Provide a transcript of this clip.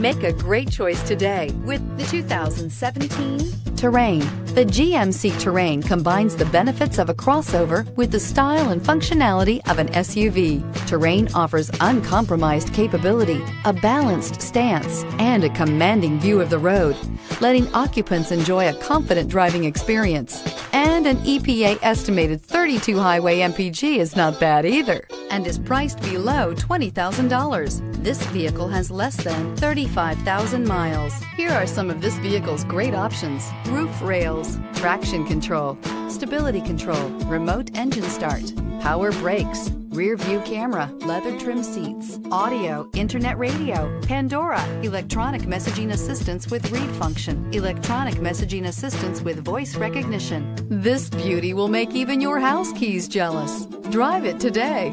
Make a great choice today with the 2017 Terrain. The GMC Terrain combines the benefits of a crossover with the style and functionality of an SUV. Terrain offers uncompromised capability, a balanced stance, and a commanding view of the road, letting occupants enjoy a confident driving experience. And an EPA estimated 32 highway MPG is not bad either and is priced below $20,000. This vehicle has less than 35,000 miles. Here are some of this vehicle's great options. Roof rails, traction control, stability control, remote engine start, power brakes, rear view camera, leather trim seats, audio, internet radio, Pandora, electronic messaging assistance with read function, electronic messaging assistance with voice recognition. This beauty will make even your house keys jealous. Drive it today.